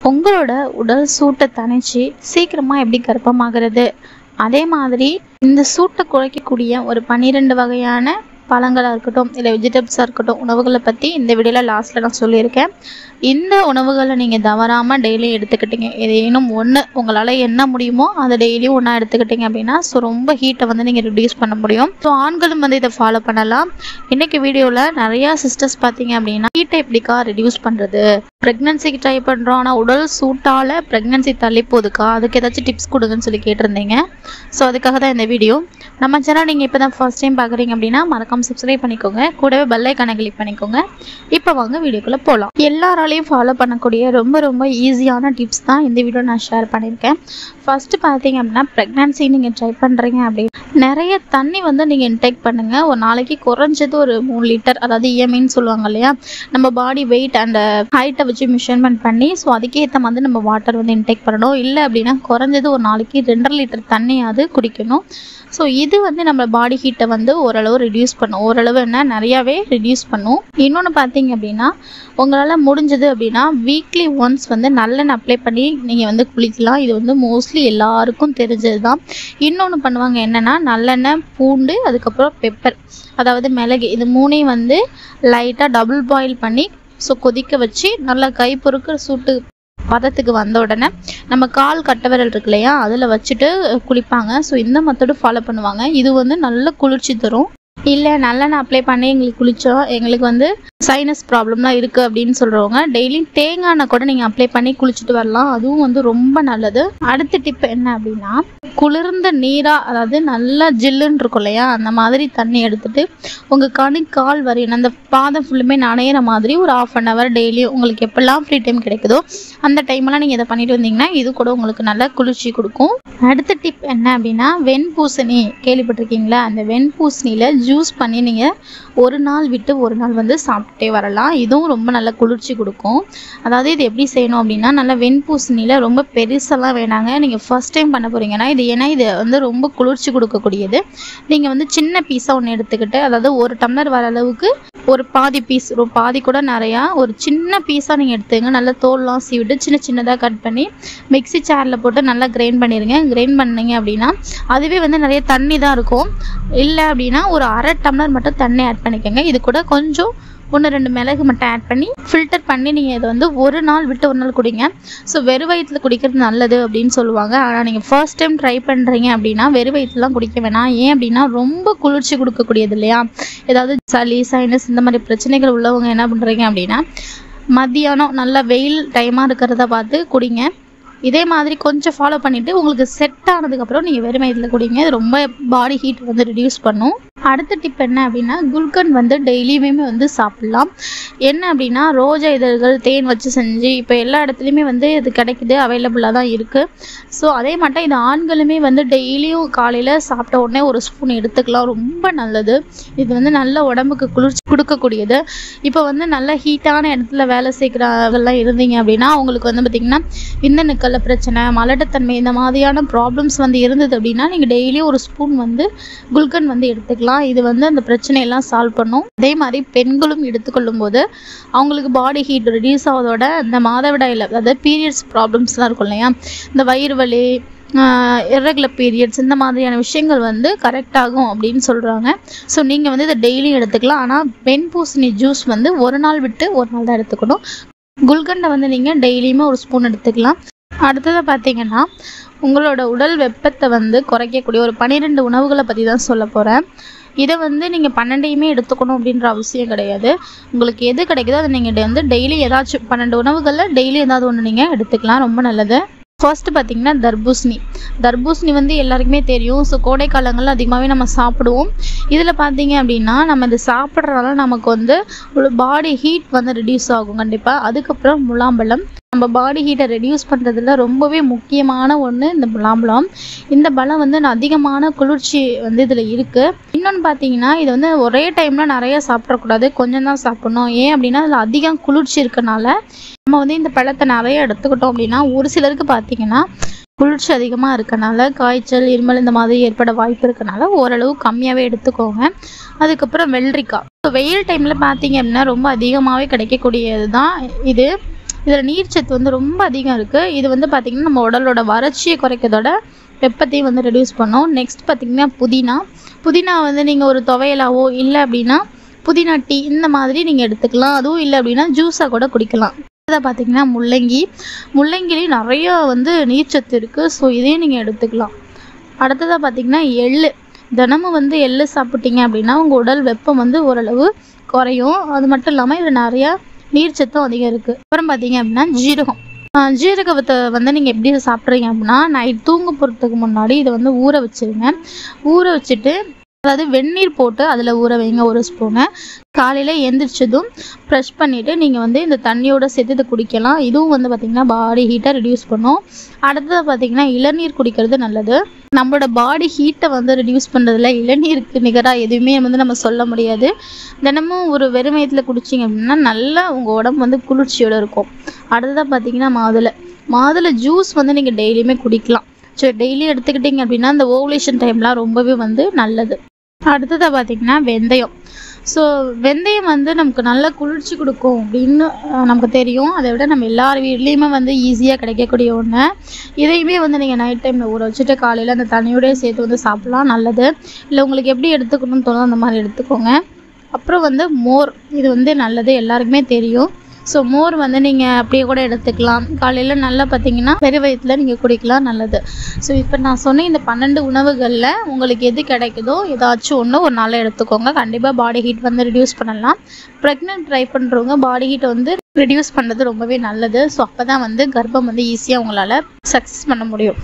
உங்களோட உடல் சூட்டை தணிச்சு சீக்கிரமா எப்படி கர்ப்பமாகிறது? அதே மாதிரி இந்த சூட்டை குறைக்கக்கூடிய ஒரு பன்னிரெண்டு வகையான பழங்களாக இருக்கட்டும் இல்லை வெஜிடபிள்ஸாக இருக்கட்டும் உணவுகளை பற்றி இந்த வீடியோவில் லாஸ்ட்டில் நான் சொல்லியிருக்கேன். இந்த உணவுகளை நீங்கள் தவறாமல் டெய்லியும் எடுத்துக்கிட்டீங்க. ஏதேனும் ஒன்று உங்களால் என்ன முடியுமோ அதை டெய்லியும் ஒன்றா எடுத்துக்கிட்டீங்க அப்படின்னா ஸோ ரொம்ப ஹீட்டை வந்து நீங்கள் ரிடியூஸ் பண்ண முடியும். ஸோ ஆண்களும் வந்து இதை ஃபாலோ பண்ணலாம். இன்றைக்கி வீடியோவில் நிறையா சிஸ்டர்ஸ் பார்த்தீங்க அப்படின்னா ஹீட்டை எப்படிக்கா ரிடியூஸ் பண்ணுறது ப்ரெக்னன்சிக்கு ட்ரை பண்ணுறோம் ஆனால் உடல் சூட்டால் ப்ரெக்னன்சி தள்ளி போகுதுக்கா? அதுக்கு ஏதாச்சும் டிப்ஸ் கொடுங்கன்னு சொல்லி கேட்டிருந்தீங்க. ஸோ அதுக்காக தான் இந்த வீடியோ நம்ம சேனல் நீங்கள் இப்போ தான் ஃபர்ஸ்ட் டைம் பார்க்குறீங்க அப்படின்னா மறக்காம சப்ஸ்கிரைப் பண்ணிக்கோங்க. கூடவே பெல்லைக்கான கிளிக் பண்ணிக்கோங்க. இப்போ வாங்க வீடியோக்குள்ளே போகலாம் எல்லாராலையும் ஃபாலோ பண்ணக்கூடிய ரொம்ப ரொம்ப ஈஸியான டிப்ஸ் தான் இந்த வீடியோ நான் ஷேர் பண்ணியிருக்கேன். ஃபஸ்ட்டு பார்த்தீங்க அப்படின்னா ப்ரெக்னன்சி நீங்கள் ட்ரை பண்ணுறீங்க அப்படின்னு நிறைய தண்ணி வந்து நீங்கள் இன்டேக் பண்ணுங்கள் ஒரு நாளைக்கு குறைஞ்சது ஒரு மூணு லிட்டர் அதாவது இஎம்ஐன்னு சொல்லுவாங்க இல்லையா? நம்ம பாடி வெயிட் அண்ட் ஹைட்டை வச்சு மெஷர்மெண்ட் பண்ணி ஸோ அதுக்கேற்ற மாதிரி நம்ம வாட்டர் வந்து இன்டேக் பண்ணணும். இல்லை அப்படின்னா குறைஞ்சது ஒரு நாளைக்கு ரெண்டரை லிட்டர் தண்ணியாவது குடிக்கணும். ஸோ இது வந்து நம்ம பாடி ஹீட்டை வந்து ஓரளவு ரிடியூஸ் பண்ணும் ஓரளவு என்ன நிறையாவே ரிடியூஸ் பண்ணும். இன்னொன்று பார்த்தீங்க அப்படின்னா உங்களால் முடிஞ்சது அப்படின்னா வீக்லி ஒன்ஸ் வந்து நல்லெண்ணெய் அப்ளை பண்ணி நீங்கள் வந்து குளிக்கலாம். இது வந்து மோஸ்ட்லி எல்லாருக்கும் தெரிஞ்சது தான் இன்னொன்று பண்ணுவாங்க என்னென்னா நல்லெண்ணெய் பூண்டு அதுக்கப்புறம் பெப்பர் அதாவது மிளகு. இது மூணையும் வந்து லைட்டாக டபுள் பாயில் பண்ணி ஸோ கொதிக்க வச்சு நல்லா கை பொறுக்கிற சூட்டு பதத்துக்கு வந்த உடனே நம்ம கால் கட்டவிரல் இருக்கு இல்லையா அதில் வச்சுட்டு குளிப்பாங்க. ஸோ இந்த மெத்தடு ஃபாலோ பண்ணுவாங்க. இது வந்து நல்ல குளிர்ச்சி தரும். இல்லை நல்லெண்ணெய் அப்ளை பண்ணி எங்களுக்கு குளித்தோம் எங்களுக்கு வந்து சைனஸ் ப்ராப்ளம்லாம் இருக்குது அப்படின்னு சொல்கிறவங்க டெய்லியும் தேங்காய் எண்ணெய் கூட நீங்கள் அப்ளை பண்ணி குளிச்சுட்டு வரலாம். அதுவும் வந்து ரொம்ப நல்லது. அடுத்த டிப் என்ன அப்படின்னா குளிர்ந்த நீராக அதாவது நல்லா ஜில்லுன்னு இருக்கும் இல்லையா அந்த மாதிரி தண்ணி எடுத்துட்டு உங்கள் கணு கால் வரையும் அந்த பாதம் ஃபுல்லுமே நனையிற மாதிரி ஒரு ஆஃப் அன் ஹவர் டெய்லியும் உங்களுக்கு எப்பெல்லாம் ஃப்ரீ டைம் கிடைக்குதோ அந்த டைம்லாம் நீங்கள் இதை பண்ணிட்டு வந்தீங்கன்னா இது கூட உங்களுக்கு நல்ல குளிர்ச்சி கொடுக்கும். அடுத்த டிப் என்ன அப்படின்னா வெண்பூசணி கேள்விப்பட்டிருக்கீங்களா? அந்த வெண்பூசணியில் ஜூஸ் பண்ணி நீங்கள் ஒரு நாள் விட்டு ஒரு நாள் வந்து சாப்பிட்டு வரலாம். இதுவும் ரொம்ப நல்ல குளிர்ச்சி கொடுக்கும். அதாவது இது எப்படி செய்யணும் அப்படின்னா நல்லா வெண்பூசணியில் ரொம்ப பெருசெல்லாம் வேணாங்க. நீங்கள் ஃபர்ஸ்ட் டைம் பண்ண போகிறீங்கன்னா இது ஏன்னா இது வந்து ரொம்ப குளிர்ச்சி கொடுக்கக்கூடியது. நீங்கள் வந்து சின்ன பீஸாக ஒன்று எடுத்துக்கிட்டு அதாவது ஒரு டம்ளர் வர அளவுக்கு ஒரு பாதி பீஸ் ஒரு பாதி கூட நிறையா ஒரு சின்ன பீஸாக நீங்கள் எடுத்துங்க நல்லா தோல்லாம் சீவிட்டு சின்ன சின்னதாக கட் பண்ணி மிக்ஸி சேரில் போட்டு நல்லா கிரைண்ட் பண்ணிடுங்க கிரைண்ட் பண்ணிங்க அப்படின்னா அதுவே வந்து நிறைய தண்ணி தான் இருக்கும். இல்லை அப்படின்னா ஒரு அரை டம்ளர் மட்டும் தண்ணி ஆட் பண்ணிக்கோங்க. இது கூட கொஞ்சம் ஒன்று ரெண்டு மிளகு மட்டும் ஆட் பண்ணி ஃபில்டர் பண்ணி நீங்கள் இதை வந்து ஒரு நாள் விட்டு ஒரு நாள் குடிங்க. ஸோ வெறும் வயிற்றில் குடிக்கிறது நல்லது அப்படின்னு சொல்லுவாங்க. ஆனால் நீங்கள் ஃபர்ஸ்ட் டைம் ட்ரை பண்ணுறீங்க அப்படின்னா வெறும் வயிற்றுலாம் குடிக்க வேணாம். ஏன் அப்படின்னா ரொம்ப குளிர்ச்சி கொடுக்கக்கூடியது இல்லையா? ஏதாவது சளி சைனஸ் இந்த மாதிரி பிரச்சனைகள் உள்ளவங்க என்ன பண்ணுறீங்க அப்படின்னா மதியானம் நல்ல வெயில் டைமாக இருக்கிறத பார்த்து குடிங்க. இதே மாதிரி கொஞ்சம் ஃபாலோ பண்ணிவிட்டு உங்களுக்கு செட் ஆனதுக்கப்புறம் நீங்கள் வெறும் வயிற்றில் குடிங்க. இது ரொம்ப பாடி ஹீட் வந்து ரிடியூஸ் பண்ணும். அடுத்த டிப் என்ன அப்படின்னா குல்கன் வந்து டெய்லியுமே வந்து சாப்பிட்லாம். என்ன அப்படின்னா ரோஜா இதழ்கள் தேன் வச்சு செஞ்சு இப்போ எல்லா இடத்துலையுமே வந்து இது கிடைக்குது அவைலபிளாக தான் இருக்குது ஸோ அதே மாட்டம் இது ஆண்களுமே வந்து டெய்லியும் காலையில் சாப்பிட்ட உடனே ஒரு ஸ்பூன் எடுத்துக்கலாம். ரொம்ப நல்லது. இது வந்து நல்ல உடம்புக்கு குளிர்ச்சி கொடுக்கக்கூடியது. இப்போ வந்து நல்ல ஹீட்டான இடத்துல வேலை செய்கிறவங்கெல்லாம் இருந்தீங்க அப்படின்னா அவங்களுக்கு வந்து பார்த்திங்கன்னா இந்த நிக்கல்ல பிரச்சனை மலட்டுத்தன்மை இந்த மாதிரியான ப்ராப்ளம்ஸ் வந்து இருந்தது அப்படின்னா நீங்கள் டெய்லியும் ஒரு ஸ்பூன் வந்து குல்கன் வந்து எடுத்துக்கலாம். இது வந்து அந்த பிரச்சனையெல்லாம் சால்வ் பண்ணும். அதே மாதிரி பெண்களும் எடுத்துக்கொள்ளும் போது அவங்களுக்கு பாடி ஹீட் ரிடியூஸ் ஆவதோட இந்த மாதவிடாயில் அதாவது பீரியட்ஸ் ப்ராப்ளம்ஸ்லாம் இருக்கும் இல்லையா? இந்த வயிறு வலி இர்ரெகுலர் பீரியட்ஸ் இந்த மாதிரியான விஷயங்கள் வந்து கரெக்ட் ஆகும் அப்படின்னு சொல்கிறாங்க ஸோ நீங்கள் வந்து இதை டெய்லியும் எடுத்துக்கலாம். ஆனால் பெண் பூசணி ஜூஸ் வந்து ஒரு நாள் விட்டு ஒரு நாள் தான் எடுத்துக்கணும். குல்கண்டை வந்து நீங்கள் டெய்லியுமே ஒரு ஸ்பூன் எடுத்துக்கலாம். அடுத்தது பார்த்தீங்கன்னா உங்களோட உடல் வெப்பத்தை வந்து குறைக்கக்கூடிய ஒரு பன்னிரெண்டு உணவுகளை பற்றி தான் சொல்ல போகிறேன் இதை வந்து நீங்கள் பன்னெண்டையுமே எடுத்துக்கணும் அப்படின்ற அவசியம் கிடையாது. உங்களுக்கு எது கிடைக்குதோ அதை நீங்கள் வந்து டெய்லி ஏதாச்சும் பன்னெண்டு உணவுகளில் டெய்லி ஏதாவது ஒன்று நீங்கள் எடுத்துக்கலாம். ரொம்ப நல்லது. ஃபர்ஸ்ட் பார்த்தீங்கன்னா தர்பூசணி. தர்பூசணி வந்து எல்லாருக்குமே தெரியும். ஸோ கோடை காலங்களில் அதிகமாகவே நம்ம சாப்பிடுவோம். இதில் பார்த்தீங்க அப்படின்னா நம்ம இது சாப்பிட்றதுனால நமக்கு வந்து ஒரு பாடி ஹீட் வந்து ரெடியூஸ் ஆகும். கண்டிப்பாக அதுக்கப்புறம் முலாம்பழம். நம்ம பாடி ஹீட்டை ரெடியூஸ் பண்ணுறதுல ரொம்பவே முக்கியமான ஒன்று இந்த முலாம்பழம். இந்த பழம் வந்து அதிகமான குளிர்ச்சி வந்து இதில் இருக்குது இன்னொன்று பார்த்தீங்கன்னா இது வந்து ஒரே டைமில் நிறைய சாப்பிடக்கூடாது. கொஞ்சம் தான் சாப்பிடணும். ஏன் அப்படின்னா அதில் அதிகம் குளிர்ச்சி இருக்கனால நம்ம வந்து இந்த பழத்தை நிறைய எடுத்துக்கிட்டோம் அப்படின்னா ஒரு சிலருக்கு பார்த்தீங்கன்னா குளிர்ச்சி அதிகமாக இருக்கனால காய்ச்சல் இருமல் இந்த மாதிரி ஏற்பட வாய்ப்பு இருக்கனால ஓரளவு கம்மியாகவே எடுத்துக்கோங்க. அதுக்கப்புறம் வெள்ளரிக்காய். ஸோ வெயில் டைமில் பார்த்தீங்க அப்படின்னா ரொம்ப அதிகமாகவே கிடைக்கக்கூடியது தான் இது. இதில் நீர்ச்சத்து வந்து ரொம்ப அதிகம் இருக்குது இது வந்து பார்த்திங்கன்னா நம்ம உடலோட வறட்சியை குறைக்கிறதோட வெப்பத்தையும் வந்து ரெடியூஸ் பண்ணும். நெக்ஸ்ட் பார்த்திங்கன்னா புதினா. புதினா வந்து நீங்கள் ஒரு துவையலாவோ இல்லை அப்படின்னா புதினா டீ இந்த மாதிரி நீங்கள் எடுத்துக்கலாம். அதுவும் இல்லை அப்படின்னா ஜூஸாக கூட குடிக்கலாம். அடுத்ததாக பார்த்தீங்கன்னா முள்ளங்கி. முள்ளங்கிலையும் நிறைய வந்து நீர்ச்சத்து இருக்குது ஸோ இதையும் நீங்கள் எடுத்துக்கலாம். அடுத்ததாக பார்த்தீங்கன்னா எள்ளு. தினமும் வந்து எள்ளு சாப்பிட்டீங்க அப்படின்னா உங்கள் உடல் வெப்பம் வந்து ஓரளவு குறையும். அது மட்டும் இல்லாமல் இதில் நிறையா நீர்ச்சத்தும் அதிகம் இருக்குது அப்புறம் பார்த்தீங்க அப்படின்னா ஜீரகம். ஜீரகத்தை வந்து நீங்கள் எப்படி சாப்பிட்றீங்க அப்படின்னா நைட் தூங்க போகிறதுக்கு முன்னாடி இதை வந்து ஊற வச்சிருங்க. ஊற வச்சுட்டு அதாவது வெந்நீர் போட்டு அதில் ஊற வைங்க ஒரு ஸ்பூனு காலையில் எந்திரிச்சதும் ப்ரெஷ் பண்ணிவிட்டு நீங்கள் வந்து இந்த தண்ணியோட சேர்த்து இதை குடிக்கலாம். இதுவும் வந்து பார்த்திங்கன்னா பாடி ஹீட்டை ரிடியூஸ் பண்ணும். அடுத்தது பார்த்திங்கன்னா இளநீர் குடிக்கிறது நல்லது. நம்மளோட பாடி ஹீட்டை வந்து ரிடியூஸ் பண்ணுறதுல இளநீருக்கு நிகராக எதுவுமே வந்து நம்ம சொல்ல முடியாது. தினமும் ஒரு வெறுமயத்தில் குடிச்சிங்க அப்படின்னா நல்லா உங்கள் உடம்பு வந்து குளிர்ச்சியோடு இருக்கும். அடுத்ததாக பார்த்தீங்கன்னா மாதுளை. மாதுளை ஜூஸ் வந்து நீங்கள் டெய்லியுமே குடிக்கலாம். ஸோ டெய்லி எடுத்துக்கிட்டிங்க அப்படின்னா இந்த ஓவலேஷன் டைம்லாம் ரொம்பவே வந்து நல்லது. அடுத்ததாக பார்த்தீங்கன்னா வெந்தயம். ஸோ வெந்தயம் வந்து நமக்கு நல்ல குளிர்ச்சி கொடுக்கும் அப்படின்னு நமக்கு தெரியும். அதை விட நம்ம எல்லார் வீட்லேயுமே வந்து ஈஸியாக கிடைக்கக்கூடிய ஒன்று இதையுமே வந்து நீங்கள் நைட் டைமில் ஊற வச்சுட்டு காலையில் அந்த தண்ணியோடய சேர்த்து வந்து சாப்பிட்லாம். நல்லது. இல்லை உங்களுக்கு எப்படி எடுத்துக்கணும்னு தோணும் அந்த மாதிரி எடுத்துக்கோங்க. அப்புறம் வந்து மோர். இது வந்து நல்லது. எல்லாருக்குமே தெரியும். ஸோ மோர் வந்து நீங்கள் அப்படியே கூட எடுத்துக்கலாம். காலையில் நல்லா பார்த்தீங்கன்னா வெறும் வயிற்றுல நீங்கள் குடிக்கலாம் நல்லது. ஸோ இப்போ நான் சொன்ன இந்த பன்னெண்டு உணவுகளில் உங்களுக்கு எது கிடைக்குதோ ஏதாச்சும் ஒன்று ஒரு நாளில் எடுத்துக்கோங்க. கண்டிப்பாக பாடி ஹீட் வந்து ரிடியூஸ் பண்ணலாம். ப்ரெக்னென்ட் ட்ரை பண்ணுறவங்க பாடி ஹீட் வந்து ரிடியூஸ் பண்ணுறது ரொம்பவே நல்லது. ஸோ அப்போ தான் வந்து கர்ப்பம் வந்து ஈஸியாக உங்களால் சக்ஸஸ் பண்ண முடியும்.